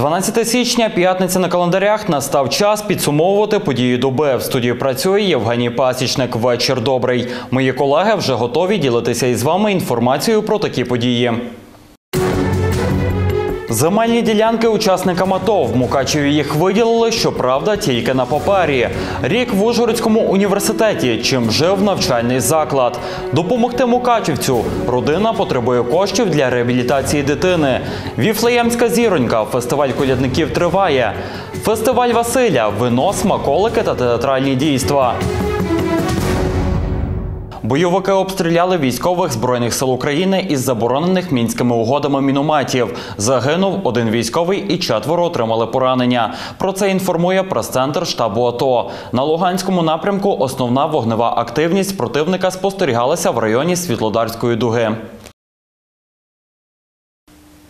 12 січня, п'ятниця на календарях. Настав час підсумовувати події доби. В студії працює Євгеній Пасічник. Вечір добрий. Мої колеги вже готові ділитися із вами інформацією про такі події. Земельні ділянки учасникам АТО. В Мукачеві їх виділили, щоправда, тільки на папері. Рік в Ужгородському університеті. Чим жив навчальний заклад. Допомогти Мукачевцю. Родина потребує коштів для реабілітації дитини. Віфлеємська зіронька. Фестиваль колядників триває. Фестиваль Василя. Вино, смаколики та театральні дійства. Бойовики обстріляли військових збройних сил України із заборонених мінськими угодами мінометів. Загинув один військовий і четверо отримали поранення. Про це інформує прес-центр штабу АТО. На Луганському напрямку основна вогнева активність противника спостерігалася в районі Світлодарської дуги.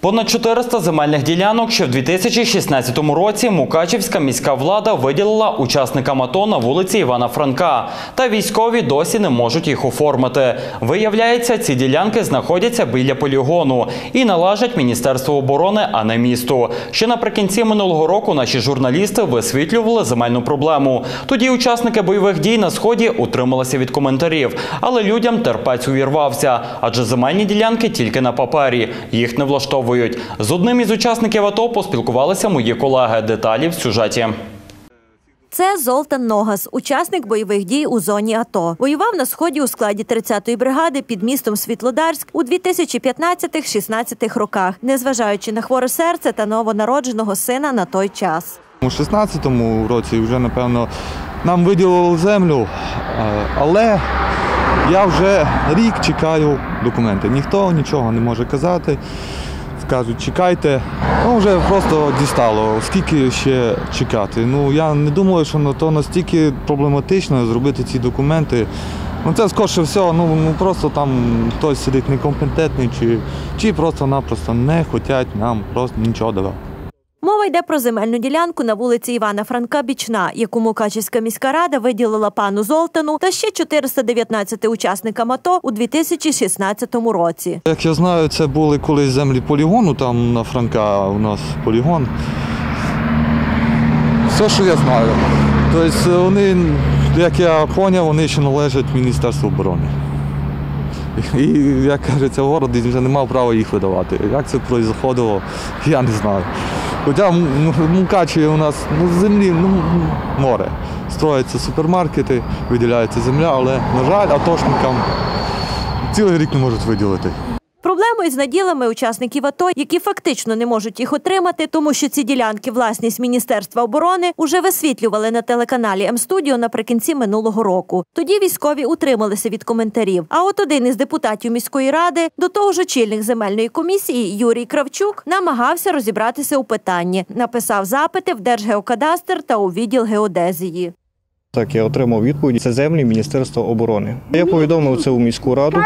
Понад 400 земельних ділянок ще в 2016 році Мукачівська міська влада виділила учасникам АТО на вулиці Івана Франка. Та військові досі не можуть їх оформити. Виявляється, ці ділянки знаходяться біля полігону і належать Міністерству оборони, а не місту. Ще наприкінці минулого року наші журналісти висвітлювали земельну проблему. Тоді учасники бойових дій на сході утрималися від коментарів, але людям терпець увірвався, адже земельні ділянки тільки на папері. Їх не влаштовують. З одним із учасників АТО поспілкувалися мої колеги. Деталі в сюжеті. Це Золтан Ногас, учасник бойових дій у зоні АТО. Воював на сході у складі 30-ї бригади під містом Світлодарськ у 2015-16 роках, незважаючи на хворе серце та новонародженого сина на той час. У 16-му році вже, напевно, нам виділили землю, е, але я вже рік чекаю документи. Ніхто нічого не може казати. Кажуть, чекайте. Ну, вже просто дістало, скільки ще чекати. Ну, я не думаю, що на то настільки проблематично зробити ці документи. Ну, це скорше всього, ну, ну просто там хтось сидить некомпетентний, чи, чи просто-напросто не хочуть нам просто нічого давати. Мова йде про земельну ділянку на вулиці Івана Франка Бічна, яку Мукачівська міська рада виділила пану Золтану та ще 419 учасникам АТО у 2016 році. Як я знаю, це були колись землі полігону, там на Франка у нас полігон. Все, що я знаю. Тобто вони, як я зрозумів, вони ще належать Міністерству оборони. І, як кажеться, город вже не мав права їх видавати. Як це проїздило, я не знаю. Хоча Мукачеві у нас ну, землі ну, море. Строяться супермаркети, виділяється земля, але, на жаль, атошникам цілий рік не можуть виділити. Проблемою з наділами учасників АТО, які фактично не можуть їх отримати, тому що ці ділянки власність Міністерства оборони уже висвітлювали на телеканалі М-студіо наприкінці минулого року. Тоді військові утрималися від коментарів. А от один із депутатів міської ради, до того ж очільник земельної комісії Юрій Кравчук, намагався розібратися у питанні. Написав запити в Держгеокадастр та у відділ геодезії. Так, я отримав відповідь. Це землі Міністерства оборони. Я повідомив це у міську раду,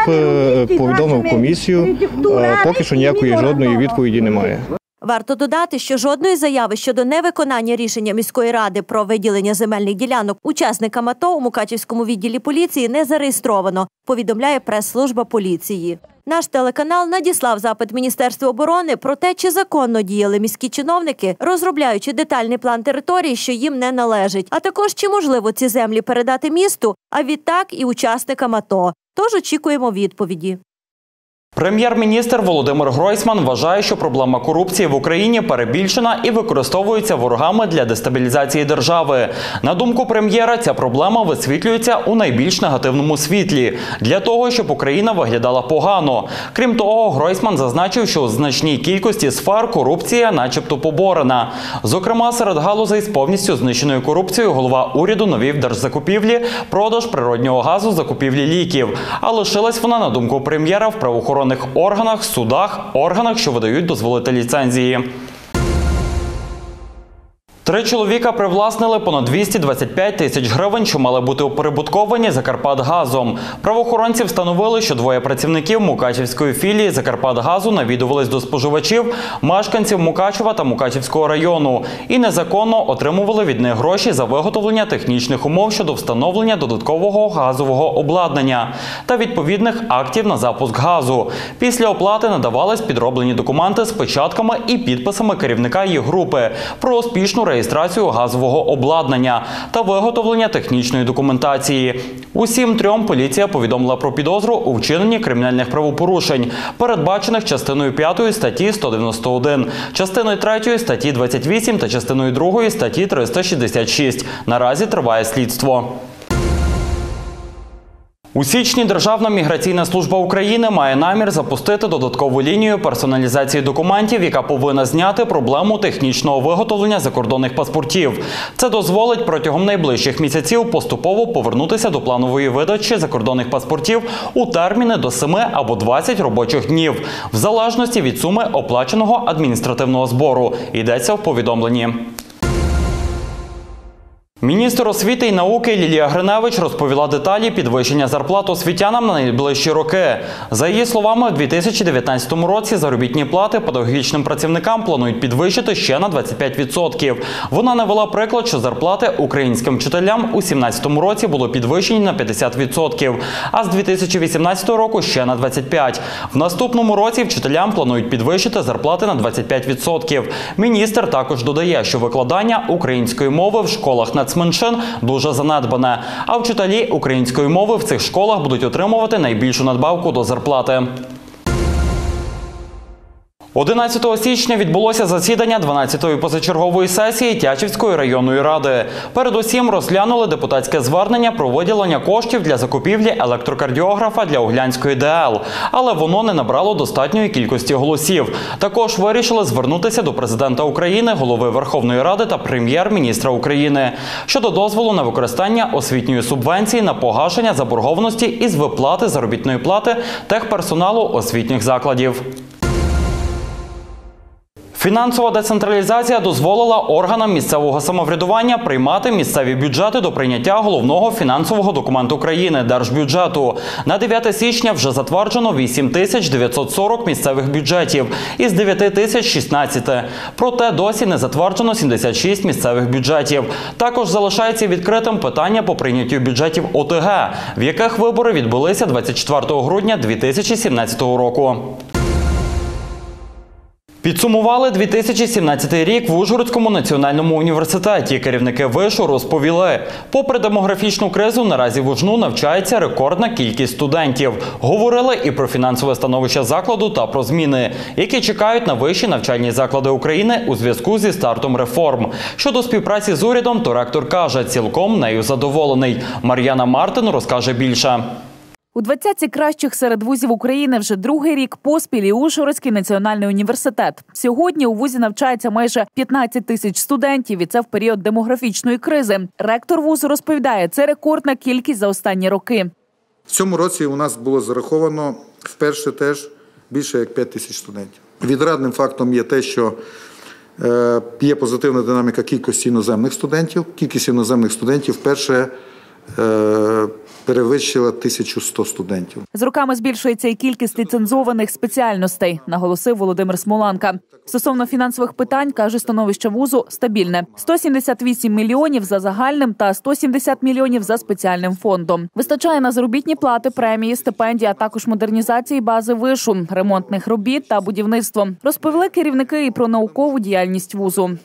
повідомив комісію. Е, Поки що ніякої жодної відповіді немає. Варто додати, що жодної заяви щодо невиконання рішення міської ради про виділення земельних ділянок учасникам АТО у Мукачівському відділі поліції не зареєстровано, повідомляє прес-служба поліції. Наш телеканал надіслав запит Міністерству оборони про те, чи законно діяли міські чиновники, розробляючи детальний план території, що їм не належить, а також чи можливо ці землі передати місту, а відтак і учасникам АТО. Тож очікуємо відповіді. Прем'єр-міністр Володимир Гройсман вважає, що проблема корупції в Україні перебільшена і використовується ворогами для дестабілізації держави. На думку прем'єра, ця проблема висвітлюється у найбільш негативному світлі для того, щоб Україна виглядала погано. Крім того, Гройсман зазначив, що у значній кількості сфер корупція, начебто, поборена. Зокрема, серед галузей з повністю знищеною корупцією голова уряду навів держзакупівлі, продаж природнього газу, закупівлі ліків. А лишилась вона на думку прем'єра в правоохоронних органах, судах, органах, що видають дозволити ліцензії. Три чоловіка привласнили понад 225 тисяч гривень, що мали бути оприбутковані Закарпатгазом. Правоохоронці встановили, що двоє працівників Мукачівської філії Закарпатгазу навідувались до споживачів, мешканців Мукачева та Мукачівського району і незаконно отримували від них гроші за виготовлення технічних умов щодо встановлення додаткового газового обладнання та відповідних актів на запуск газу. Після оплати надавались підроблені документи з печатками і підписами керівника їх групи про успішну реєстрацію газового обладнання та виготовлення технічної документації. Усім трьом поліція повідомила про підозру у вчиненні кримінальних правопорушень, передбачених частиною 5 статті 191, частиною 3 статті 28 та частиною 2 статті 366. Наразі триває слідство. У січні Державна міграційна служба України має намір запустити додаткову лінію персоналізації документів, яка повинна зняти проблему технічного виготовлення закордонних паспортів. Це дозволить протягом найближчих місяців поступово повернутися до планової видачі закордонних паспортів у терміни до 7 або 20 робочих днів, в залежності від суми оплаченого адміністративного збору. Йдеться в повідомленні. Міністр освіти і науки Лілія Гриневич розповіла деталі підвищення зарплат освітянам на найближчі роки. За її словами, у 2019 році заробітні плати педагогічним працівникам планують підвищити ще на 25%. Вона навела приклад, що зарплати українським вчителям у 2017 році було підвищені на 50%, а з 2018 року ще на 25%. В наступному році вчителям планують підвищити зарплати на 25%. Міністр також додає, що викладання української мови в школах нацменшин дуже занедбане. А вчителі української мови в цих школах будуть отримувати найбільшу надбавку до зарплати. 11 січня відбулося засідання 12-ї позачергової сесії Тячівської районної ради. Передусім розглянули депутатське звернення про виділення коштів для закупівлі електрокардіографа для Углянської ДЛ, але воно не набрало достатньої кількості голосів. Також вирішили звернутися до президента України, голови Верховної Ради та прем'єр-міністра України щодо дозволу на використання освітньої субвенції на погашення заборгованості із виплати заробітної плати техперсоналу освітніх закладів. Фінансова децентралізація дозволила органам місцевого самоврядування приймати місцеві бюджети до прийняття головного фінансового документу країни держбюджету. На 9 січня вже затверджено 8 тисяч 940 місцевих бюджетів із 9 тисяч 16. Проте досі не затверджено 76 місцевих бюджетів. Також залишається відкритим питання по прийняттю бюджетів ОТГ, в яких вибори відбулися 24 грудня 2017 року. Підсумували 2017 рік в Ужгородському національному університеті. Керівники вишу розповіли, попри демографічну кризу, наразі в Ужну навчається рекордна кількість студентів. Говорили і про фінансове становище закладу та про зміни, які чекають на вищі навчальні заклади України у зв'язку зі стартом реформ. Щодо співпраці з урядом, то ректор каже, цілком нею задоволений. Мар'яна Мартин розкаже більше. У двадцятці кращих серед вузів України вже другий рік поспіль і Ужгородський національний університет. Сьогодні у вузі навчається майже 15 тисяч студентів, і це в період демографічної кризи. Ректор вузу розповідає, це рекордна кількість за останні роки. В цьому році у нас було зараховано вперше теж більше як 5 тисяч студентів. Відрадним фактом є те, що е, є позитивна динаміка кількості іноземних студентів. Кількість іноземних студентів вперше е, перевищила 1100 студентів. З роками збільшується і кількість ліцензованих спеціальностей, наголосив Володимир Смоланка. Стосовно фінансових питань каже, становище вузу стабільне: 178 мільйонів за загальним та 170 мільйонів за спеціальним фондом. Вистачає на заробітні плати, премії, стипендії, а також модернізації бази вишу, ремонтних робіт та будівництво. Розповіли керівники і про наукову діяльність вузу.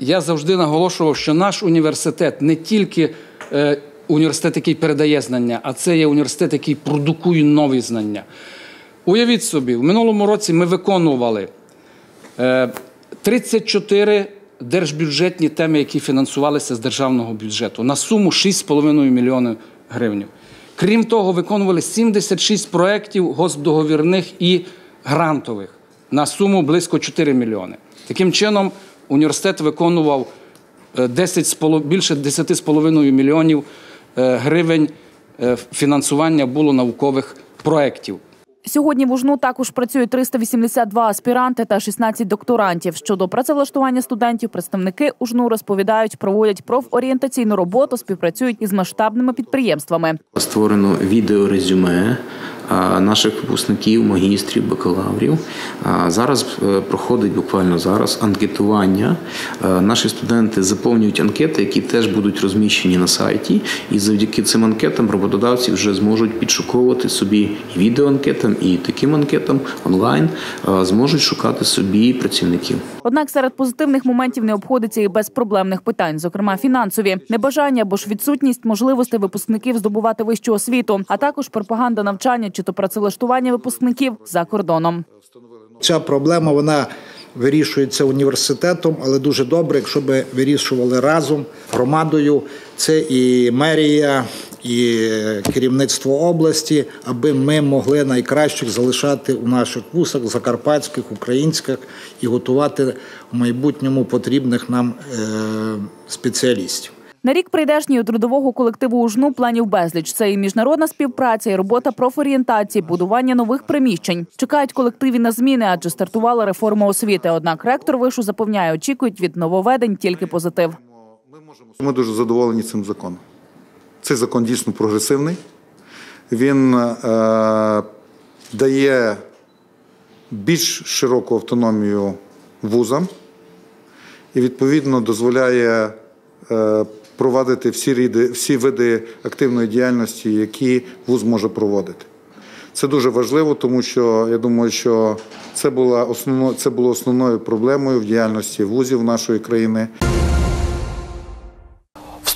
Я завжди наголошував, що наш університет не тільки е, університет, який передає знання, а це є університет, який продукує нові знання. Уявіть собі, в минулому році ми виконували е, 34 держбюджетні теми, які фінансувалися з державного бюджету, на суму 6,5 мільйонів гривень. Крім того, виконували 76 проєктів госдоговірних і грантових на суму близько 4 мільйони. Таким чином, університет виконував е, 10, більше 10,5 мільйонів е, гривень е, фінансування було наукових проєктів. Сьогодні в УЖНУ також працює 382 аспіранти та 16 докторантів. Щодо працевлаштування студентів, представники УЖНУ розповідають, проводять профорієнтаційну роботу, співпрацюють із масштабними підприємствами. Створено відеорезюме наших випускників, магістрів, бакалаврів. Зараз е, проходить буквально зараз анкетування. Е, Наші студенти заповнюють анкети, які теж будуть розміщені на сайті. І завдяки цим анкетам роботодавці вже зможуть підшуковувати собі і відеоанкетам, і таким анкетам онлайн е, зможуть шукати собі працівників. Однак серед позитивних моментів не обходиться і без проблемних питань, зокрема фінансові небажання або ж відсутність можливостей випускників здобувати вищу освіту, а також пропаганда навчання чи то працевлаштування випускників за кордоном. Ця проблема вона вирішується університетом, але дуже добре, якщо би вирішували разом громадою. Це і мерія, і керівництво області, аби ми могли найкращих залишати у наших вусах, закарпатських, українських і готувати в майбутньому потрібних нам е, спеціалістів. На рік прийдешньої трудового колективу УЖНУ планів безліч. Це і міжнародна співпраця, і робота профорієнтації, будування нових приміщень. Чекають колективі на зміни, адже стартувала реформа освіти. Однак ректор вишу запевняє, очікують від нововведень тільки позитив. Ми дуже задоволені цим законом. Цей закон дійсно прогресивний. Він е, дає більш широку автономію вузам і, відповідно, дозволяє е, провадити всі, ріди, всі види активної діяльності, які вуз може проводити. Це дуже важливо, тому що я думаю, що це була основно, це було основною проблемою в діяльності вузів нашої країни.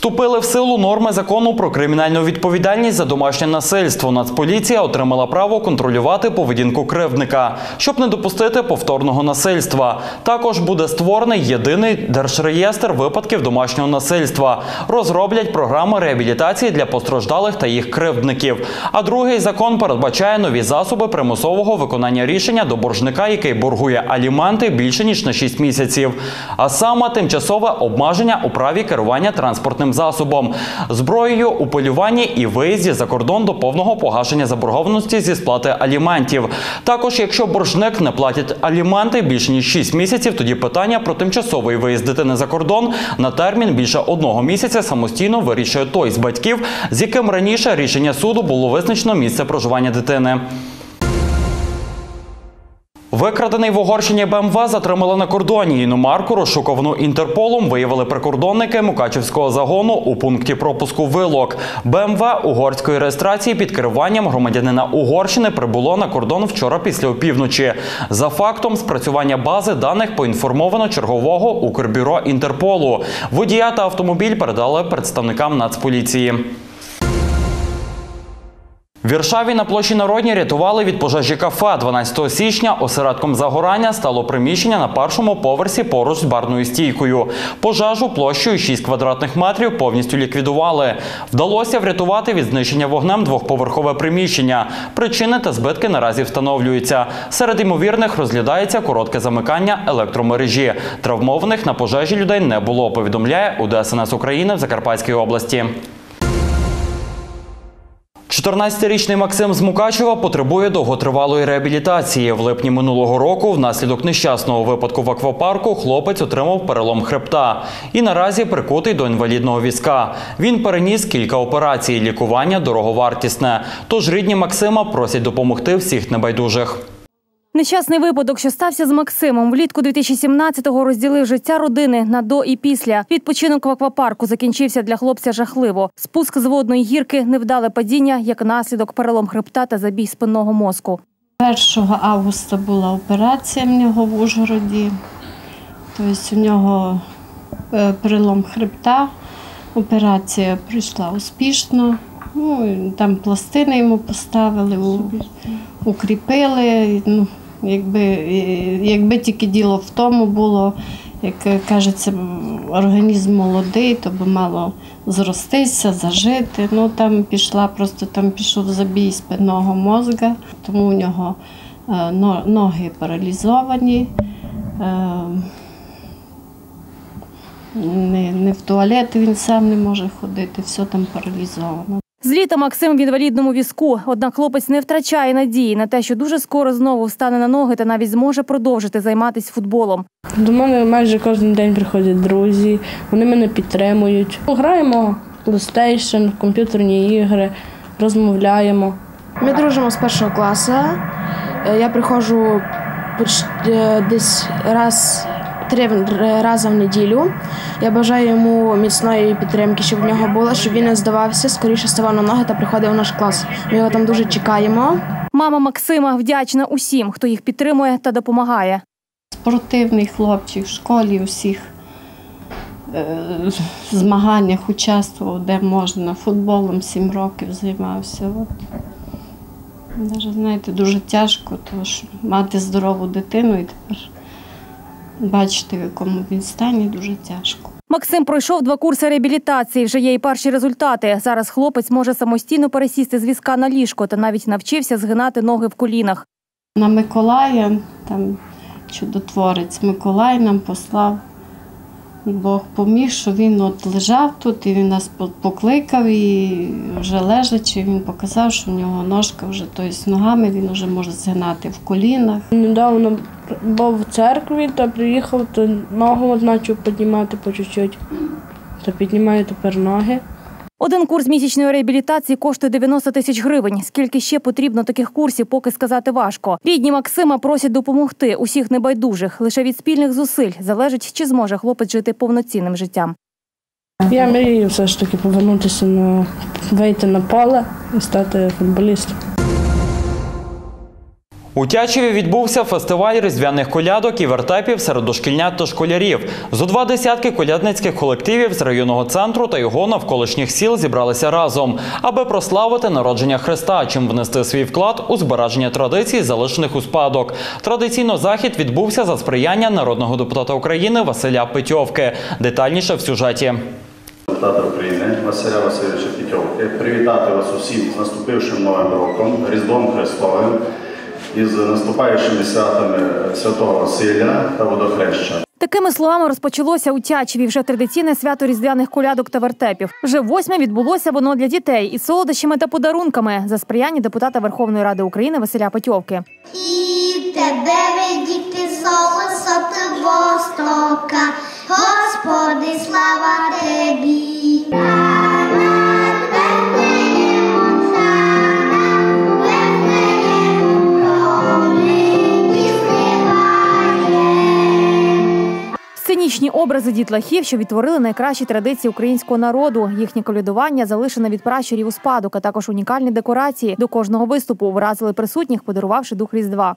Вступили в силу норми закону про кримінальну відповідальність за домашнє насильство. Нацполіція отримала право контролювати поведінку кривдника, щоб не допустити повторного насильства. Також буде створений єдиний держреєстр випадків домашнього насильства. Розроблять програми реабілітації для постраждалих та їх кривдників. А другий закон передбачає нові засоби примусового виконання рішення до боржника, який боргує аліменти більше ніж на 6 місяців. А саме тимчасове обмеження у праві керування транспортним засобом, зброєю у полюванні і виїзді за кордон до повного погашення заборгованості зі сплати аліментів. Також, якщо боржник не платить аліменти більше ніж 6 місяців, тоді питання про тимчасовий виїзд дитини за кордон на термін більше одного місяця самостійно вирішує той з батьків, з яким раніше рішення суду було визначено місце проживання дитини. Викрадений в Угорщині БМВ затримали на кордоні. Іномарку, розшукувану Інтерполом, виявили прикордонники Мукачівського загону у пункті пропуску Вилок. БМВ угорської реєстрації під керуванням громадянина Угорщини прибуло на кордон вчора після опівночі. За фактом спрацювання бази даних поінформовано чергового Укрбюро Інтерполу. Водія та автомобіль передали представникам Нацполіції. Віршаві на площі Народній рятували від пожежі кафе. 12 січня осередком загорання стало приміщення на першому поверсі поруч з барною стійкою. Пожежу площею 6 квадратних метрів повністю ліквідували. Вдалося врятувати від знищення вогнем двохповерхове приміщення. Причини та збитки наразі встановлюються. Серед ймовірних розглядається коротке замикання електромережі. Травмованих на пожежі людей не було, повідомляє УДСНС України в Закарпатській області. 14-річний Максим з Мукачева потребує довготривалої реабілітації. В липні минулого року, внаслідок нещасного випадку в аквапарку, хлопець отримав перелом хребта і наразі прикутий до інвалідного візка. Він переніс кілька операцій. Лікування дороговартісне. Тож рідні Максима просять допомогти всіх небайдужих. Нещасний випадок, що стався з Максимом, влітку 2017-го розділив життя родини на до і після. Відпочинок в аквапарку закінчився для хлопця жахливо. Спуск з водної гірки, невдале падіння, як наслідок перелом хребта та забій спинного мозку. 1 августа була операція в нього в Ужгороді. Тобто у нього е, перелом хребта. Операція пройшла успішно. Ну, там пластини йому поставили, укріпили. Ну, якби, якби тільки діло в тому було, як кажеться, організм молодий, то би мало зростися, зажити. Ну там пішла, просто там пішов забій спинного мозга, тому у нього е, ноги паралізовані. Е, не, не в туалет він сам не може ходити, все там паралізовано. З літа Максим в інвалідному візку. Однак хлопець не втрачає надії на те, що дуже скоро знову встане на ноги та навіть зможе продовжити займатися футболом. До мене майже кожен день приходять друзі, вони мене підтримують. Граємо PlayStation, комп'ютерні ігри, розмовляємо. Ми дружимо з першого класу. Е, Я приходжу е, десь раз три рази в неділю. Я бажаю йому міцної підтримки, щоб в нього було, щоб він не здавався, скоріше ставав на ноги та приходив у наш клас. Ми його там дуже чекаємо. Мама Максима вдячна усім, хто їх підтримує та допомагає. Спортивний хлопчик в школі у всіх е, змаганнях участвував, де можна. Футболом сім років займався. От. Даже, знаєте, дуже тяжко, тому що мати здорову дитину і тепер бачити, в якому він стані, дуже тяжко. Максим пройшов два курси реабілітації. Вже є і перші результати. Зараз хлопець може самостійно пересісти з візка на ліжко та навіть навчився згинати ноги в колінах. На Миколая, там чудотворець Миколай нам послав. Бог поміг, що він от лежав тут і він нас покликав, і вже лежачи, він показав, що в нього ножка вже, тобто ногами він вже може згинати в колінах. Недавно був в церкві та приїхав, то ногу почав піднімати по чуть-чуть. То піднімаю тепер ноги. Один курс місячної реабілітації коштує 90 тисяч гривень. Скільки ще потрібно таких курсів, поки сказати важко. Рідні Максима просять допомогти усіх небайдужих. Лише від спільних зусиль залежить, чи зможе хлопець жити повноцінним життям. Я мрію все ж таки повернутися на вийти на поле і стати футболістом. У Тячеві відбувся фестиваль різдвяних колядок і вертепів серед дошкільнят та школярів. Зо два десятки колядницьких колективів з районного центру та його навколишніх сіл зібралися разом, аби прославити народження Христа, чим внести свій вклад у збереження традицій, залишених у спадок. Традиційно захід відбувся за сприяння народного депутата України Василя Петьовки. Детальніше в сюжеті. Депутата України Василя Васильовича Пітьовки привітати вас усім з наступившим новим роком, Різдвом Христовим і з наступаючими святами Святого Василя та Водохреща. Такими словами розпочалося у Тячеві вже традиційне свято різдвяних колядок та вертепів. Вже восьме відбулося воно для дітей із солодощами та подарунками за сприяння депутата Верховної Ради України Василя Петьовки. І тебе видіти золото востока, Господи, слава Тебі. Сценічні образи дітлахів, що відтворили найкращі традиції українського народу. Їхнє колядування залишене від пращурів у спадок, а також унікальні декорації до кожного виступу вразили присутніх, подарувавши дух Різдва.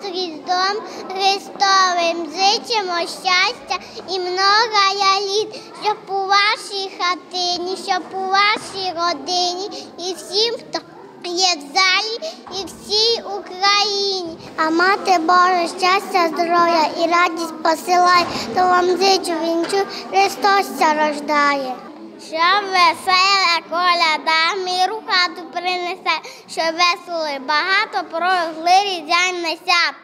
З Різдвом Христовим зичимо щастя і много літ, щоб у вашій хатині, щоб у вашій родині і всім, хто є в залі, і всій Україні. А мати Боже, щастя, здоров'я і радість посилай, то вам зичу вінчу, Христос ся рождає. Щоб весела коляда миру хату принесе, щоб весело багато прожили різдвяне свято.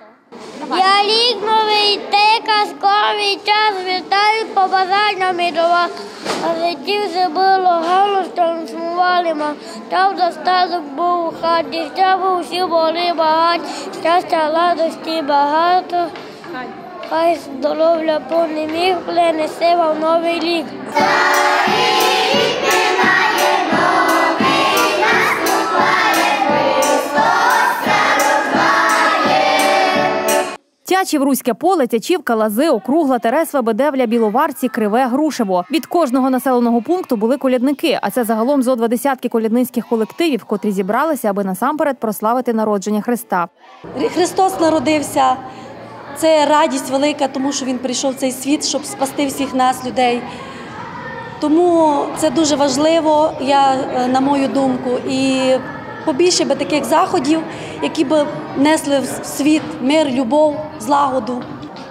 Я рік новий те казковий час вітаю побажаннями до вас. А життів все було гарно, що сумували ма. Там достаток був хаті, щоб усі були багаті, щастя, радості багато. Хай здоров'я повний міг принесе вам новий рік. Тячів, Руське поле, Тячівка, Лази, Округла, Тересва, Бедевля, Біловарці, Криве, Грушево. Від кожного населеного пункту були колядники, а це загалом зо два десятки колядницьких колективів, котрі зібралися, аби насамперед прославити народження Христа. Христос народився. Це радість велика, тому що Він прийшов в цей світ, щоб спасти всіх нас, людей. Тому це дуже важливо, я, е, на мою думку, і побільше би таких заходів, які б несли в світ мир, любов, злагоду.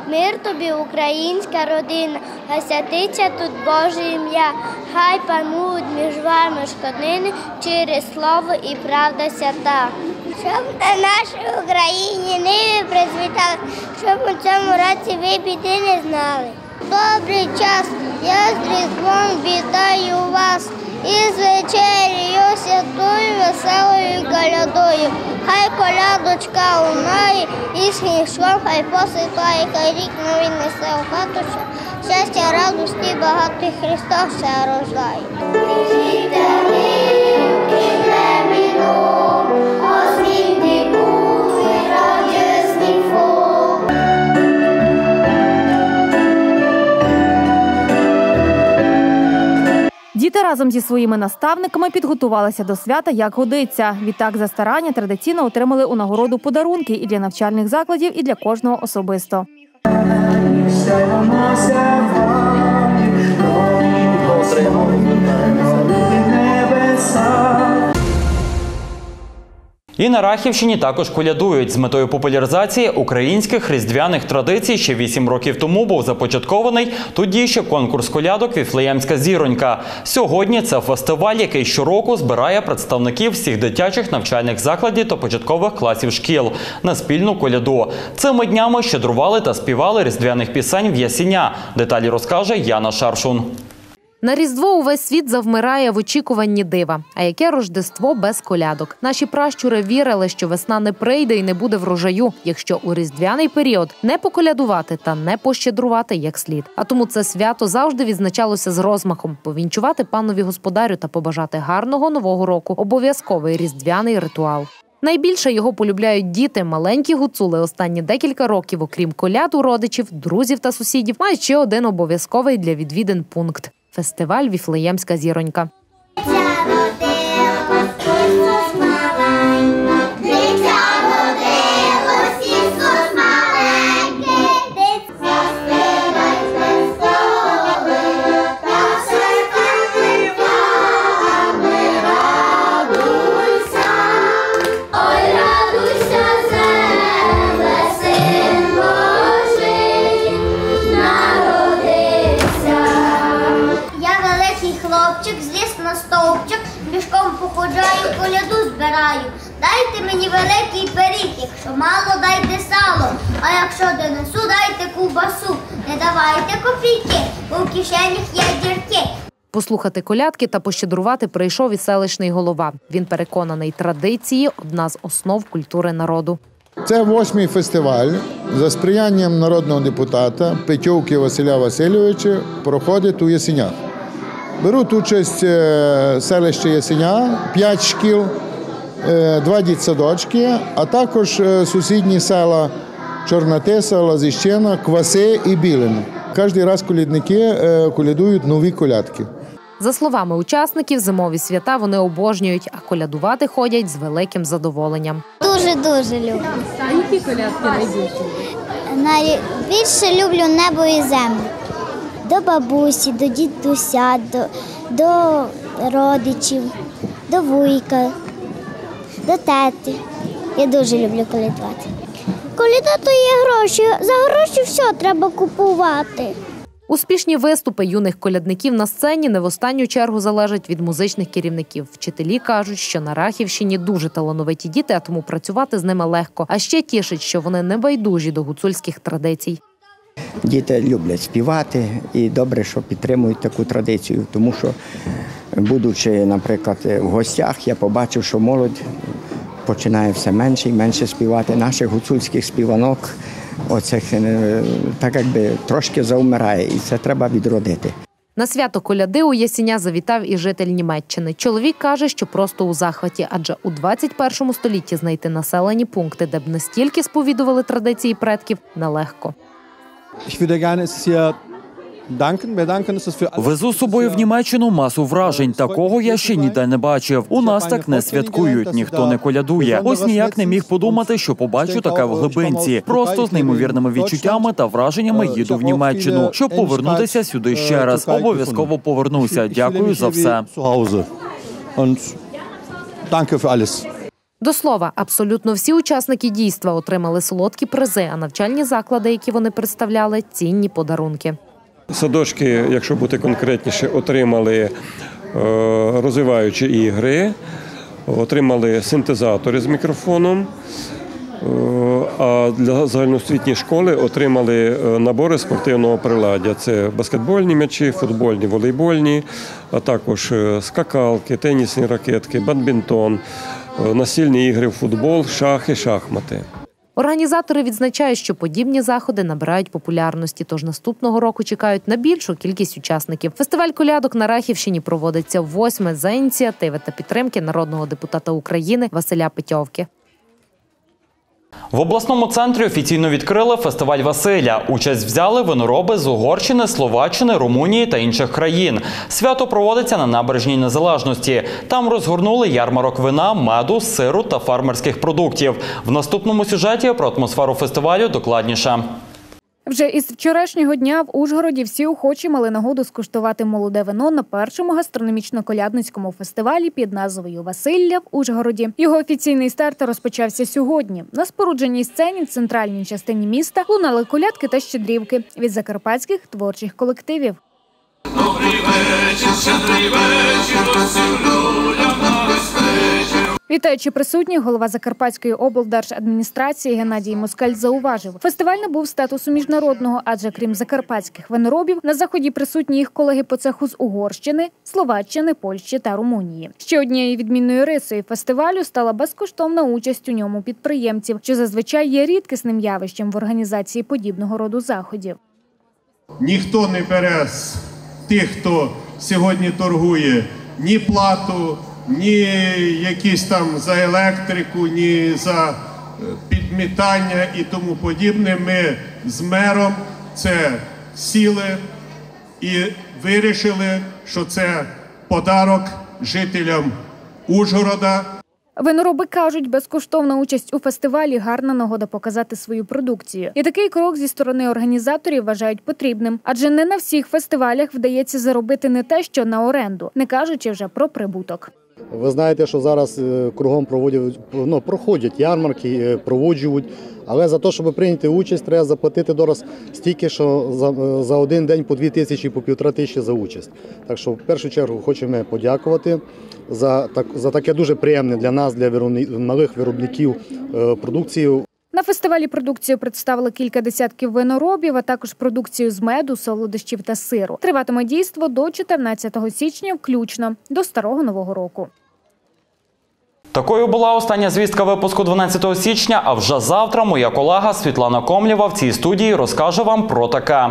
Мир тобі, українська родина, святиться тут Боже ім'я, хай панують між вами шкоднини через слово і правда свята. Щоб на нашій Україні ниви призвітали, щоб у цьому році ви біди не знали. Добрий час, я з Різдвом вітаю вас, і з вечерію святою веселою колядою. Хай колядочка лунає, і з хай посипає, хай рік новий несе у хату, щастя, радості, багатий Христа все рождає. Діти разом зі своїми наставниками підготувалися до свята як годиться. Відтак за старання традиційно отримали у нагороду подарунки і для навчальних закладів, і для кожного особисто. І на Рахівщині також колядують з метою популяризації українських різдвяних традицій. Ще вісім років тому був започаткований тоді ще конкурс колядок Віфлеємська зіронька. Сьогодні це фестиваль, який щороку збирає представників всіх дитячих навчальних закладів та початкових класів шкіл на спільну коляду. Цими днями щедрували та співали різдвяних пісень в Ясіня. Деталі розкаже Яна Шаршун. На Різдво увесь світ завмирає в очікуванні дива. А яке Рождество без колядок? Наші пращури вірили, що весна не прийде і не буде врожаю, якщо у різдвяний період не поколядувати та не пощедрувати як слід. А тому це свято завжди відзначалося з розмахом повінчувати панові господарю та побажати гарного нового року. Обов'язковий різдвяний ритуал. Найбільше його полюбляють діти, маленькі гуцули. Останні декілька років, окрім коляд у родичів, друзів та сусідів, мають ще один обов'язковий для відвідин пункт фестиваль Віфлеємська зіронька. Хлопчик, зліз на стовпчик, мішком походжаю, коляду збираю. Дайте мені великий пиріг, якщо мало, дайте сало, а якщо донесу, дайте ковбасу. Не давайте копійки, бо в кишенях є дірки. Послухати колядки та пощедрувати прийшов і селищний голова. Він переконаний, традиції одна з основ культури народу. Це восьмий фестиваль за сприянням народного депутата Петьовки Василя Васильовича проходить у Ясенях. Беруть участь е, селище Ясеня, п'ять шкіл, е, два дітсадочки, а також е, сусідні села Чорнотиса, Лазіщина, Кваси і Білин. Кожен раз колядники е, колядують нові колядки. За словами учасників, зимові свята вони обожнюють, а колядувати ходять з великим задоволенням. Дуже-дуже люблю. А які колядки найбільше? Найбільше люблю небо і землю. До бабусі, до дідуся, до, до родичів, до вуйка, до тети. Я дуже люблю колядувати. Коляда то є гроші. За гроші все треба купувати. Успішні виступи юних колядників на сцені не в останню чергу залежать від музичних керівників. Вчителі кажуть, що на Рахівщині дуже талановиті діти, а тому працювати з ними легко. А ще тішить, що вони не байдужі до гуцульських традицій. Діти люблять співати і добре, що підтримують таку традицію, тому що, будучи, наприклад, в гостях, я побачив, що молодь починає все менше і менше співати. Наших гуцульських співанок оцих е, так якби трошки заумирає, і це треба відродити. На свято коляди у Ясіня завітав і житель Німеччини. Чоловік каже, що просто у захваті, адже у 21 столітті знайти населені пункти, де б настільки сповідували традиції предків, нелегко. Везу з собою в Німеччину масу вражень. Такого я ще ніде не бачив. У нас так не святкують, ніхто не колядує. Ось ніяк не міг подумати, що побачу таке в глибинці. Просто з неймовірними відчуттями та враженнями їду в Німеччину, щоб повернутися сюди ще раз. Обов'язково повернуся. Дякую за все. danke für alles. До слова, абсолютно всі учасники дійства отримали солодкі призи, а навчальні заклади, які вони представляли, цінні подарунки. Садочки, якщо бути конкретніше, отримали е, розвиваючі ігри, отримали синтезатори з мікрофоном, А для загальноосвітньої школи отримали е, набори спортивного приладдя. Це баскетбольні м'ячі, футбольні, волейбольні, а також е, скакалки, тенісні ракетки, бадмінтон, е, настільні ігри в футбол, шахи, шахмати. Організатори відзначають, що подібні заходи набирають популярності, тож наступного року чекають на більшу кількість учасників. Фестиваль колядок на Рахівщині проводиться восьме за ініціативи та підтримки народного депутата України Василя Петьовки. В обласному центрі офіційно відкрили фестиваль Василя. Участь взяли винороби з Угорщини, Словаччини, Румунії та інших країн. Свято проводиться на набережній Незалежності. Там розгорнули ярмарок вина, меду, сиру та фермерських продуктів. В наступному сюжеті про атмосферу фестивалю докладніше. Вже із вчорашнього дня в Ужгороді всі охочі мали нагоду скуштувати молоде вино на першому гастрономічно-колядницькому фестивалі під назвою Василля в Ужгороді. Його офіційний старт розпочався сьогодні. На спорудженій сцені в центральній частині міста лунали колядки та щедрівки від закарпатських творчих колективів. Вітаючи присутніх, голова Закарпатської облдержадміністрації Геннадій Москаль зауважив, фестиваль набув статусу міжнародного, адже крім закарпатських виноробів, на заході присутні їх колеги по цеху з Угорщини, Словаччини, Польщі та Румунії. Ще однією відмінною рисою фестивалю стала безкоштовна участь у ньому підприємців, що зазвичай є рідкісним явищем в організації подібного роду заходів. Ніхто не бере з тих, хто сьогодні торгує ні плату, ні якісь там за електрику, ні за е, підмітання і тому подібне. Ми з мером це сіли і вирішили, що це подарок жителям Ужгорода. Винороби кажуть, безкоштовна участь у фестивалі гарна нагода показати свою продукцію. І такий крок зі сторони організаторів вважають потрібним, адже не на всіх фестивалях вдається заробити не те, що на оренду, не кажучи вже про прибуток. Ви знаєте, що зараз е, кругом проводять, ну, проходять ярмарки, е, проводжують, але за те, щоб прийняти участь, треба заплатити дораз стільки, що за, е, за один день по дві тисячі, по півтора тисячі за участь. Так що в першу чергу хочемо подякувати за, так, за таке дуже приємне для нас, для малих виробників продукції. На фестивалі продукцію представили кілька десятків виноробів, а також продукцію з меду, солодощів та сиру. Триватиме дійство до 14 січня, включно до старого нового року. Такою була остання звістка випуску 12 січня. А вже завтра моя колега Світлана Комлєва в цій студії розкаже вам про таке.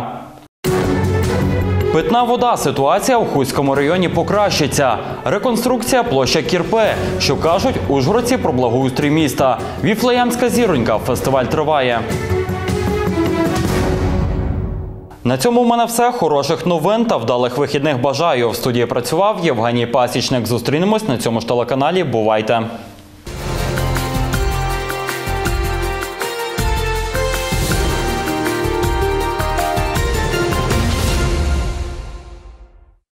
Питна вода. Ситуація у Хуському районі покращиться. Реконструкція площа Кірпе. Що кажуть ужгородці про благоустрій міста. Віфлеємська зіронька. Фестиваль триває. На цьому в мене все. Хороших новин та вдалих вихідних бажаю. В студії працював Євгеній Пасічник. Зустрінемось на цьому ж телеканалі. Бувайте!